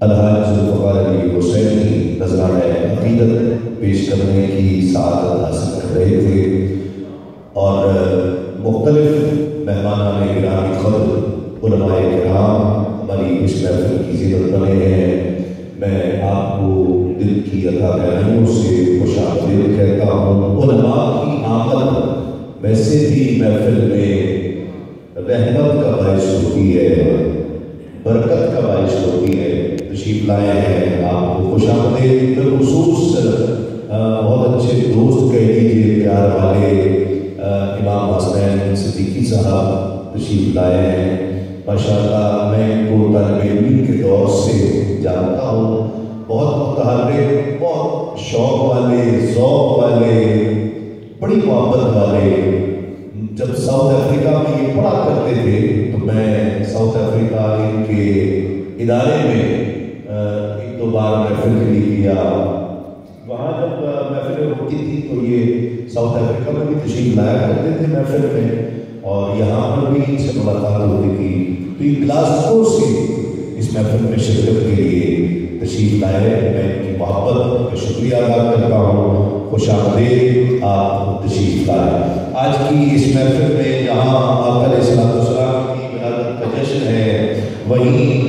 الحاج ذوالفقار علی حسین کی نذرانہ عقیدت پیش کرنے کی سعادت حاصل کر رہے تھے۔ اور مختلف مہمانان گرامی خود علماء کرام ہماری اس محفل کی زینت بنے ہیں۔ میں آپ کو دل کی عطا گہرائیوں سے خوش آمدید کہتا ہوں۔ علماء کی آمد ویسے بھی محفل میں رحمت کا باعث ہوتی ہے، برکت کا باعث ہوتی ہے۔ تشریف لائے ہیں۔ آپ کو خوش آمدید۔ بالخصوص بہت اچھے دوست کہہ دیجیے پیار والے امام حسین صدیقی صاحب تشریف لائے ہیں۔ ماشاء اللہ میں ان کو طالب علم کے دور سے جانتا ہوں۔ بہت متحرک، بہت شوق والے، ذوق والے، بڑی محبت والے۔ جب ساؤتھ افریقہ میں یہ پڑھا کرتے تھے، تو میں ساؤتھ افریقہ ان کے ادارے میں دو بار محفل کے لیے کیا؟ وہاں جب محفلیں ہوتی تھی تو یہ ساؤتھ افریقہ میں بھی تشریف لایا کرتے تھے محفل میں اور یہاں پر بھی ان سے ملاقات ہوتی تھی۔ تو یہ گلاسکو سے اس محفل میں شرکت کے لیے تشریف لائے میں ان کی محبت کا شکریہ ادا کرتا ہوں۔ خوش آمدید آپ تشریف لائے۔ آج کی اس محفل میں جہاں آقا علیہ السلام السلام کی ولادت کا جشن ہے۔ وہیں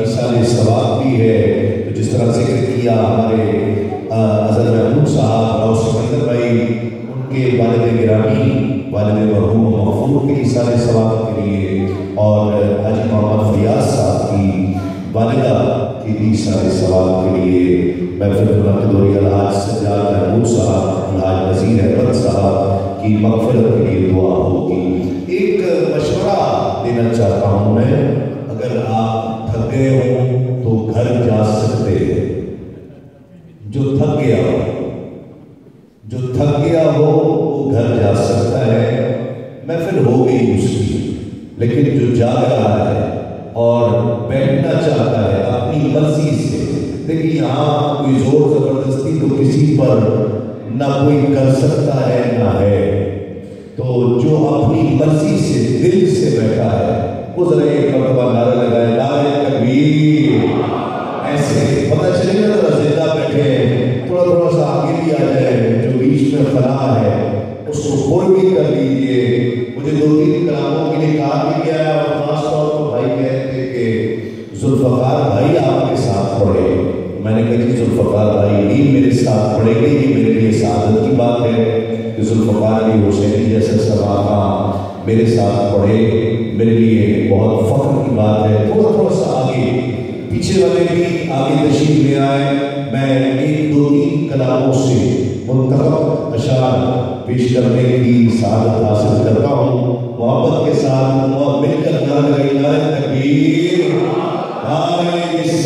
عیسیٰ ثواب بھی ہے۔ جس طرح ذکر کیا ہمارے اظہر محمود صاحب راؤ سکندر بھائی، ان کے والد گرامی، والد مرحوم و مغفور کے عیسیٰ ثواب کے لیے، اور حاجی محمد فیاض صاحب کی والدہ کی بھی سارے سوال کے لیے، محفل منعقد ہوئی الحاج سجاد محمود صاحب، الحاج نذیر احمد صاحب کی مغفرت کے لیے دعا۔ محفل گئی اس کی لیکن جو جاگ رہا ہے اور بیٹھنا چاہتا ہے اپنی مرضی سے، لیکن یہاں کوئی زور زبردستی تو کسی پر نہ کوئی کر سکتا ہے، نہ ہے۔ تو جو اپنی مرضی سے دل سے بیٹھا ہے اس ذرا ایک مرتبہ نعرہ لگائے نعرے تکبیر۔ ایسے پتہ چلے کر لیجیے مجھے دو تین کلاموں کے لیے کہا بھی گیا ہے اور خاص طور پر بھائی کہتے تھے کہ ذوالفقار بھائی آپ کے ساتھ پڑھے۔ میں نے کہا کہ ذوالفقار بھائی نہیں میرے ساتھ پڑھے گی یہ میرے لیے سعادت کی بات ہے کہ ذوالفقار علی حسینی جیسے صحابہ میرے ساتھ پڑھے۔ میرے لیے بہت فخر کی بات ہے۔ تھوڑا تھوڑا سا پیچھے والے بھی آگے تشریف لے آئے۔ میں ایک دو تین کلاموں سے منتخب اشعار پیش کرنے کی سعادت حاصل کرتا ہوں۔ محبت کے ساتھ اور مل کر نعرہ تکبیر نعرہ